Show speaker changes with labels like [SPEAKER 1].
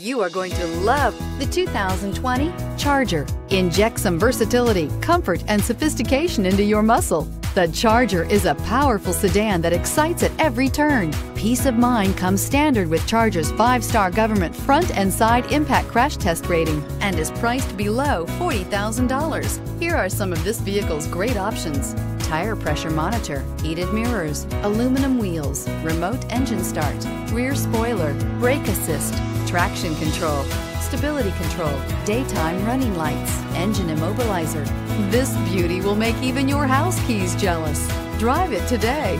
[SPEAKER 1] You are going to love the 2020 Charger. Inject some versatility, comfort, and sophistication into your muscle. The Charger is a powerful sedan that excites at every turn. Peace of mind comes standard with Charger's five-star government front and side impact crash test rating and is priced below $40,000. Here are some of this vehicle's great options. Tire pressure monitor, heated mirrors, aluminum wheels, remote engine start, rear spoiler, brake assist, traction control, stability control, daytime running lights, engine immobilizer. This beauty will make even your house keys jealous. Drive it today.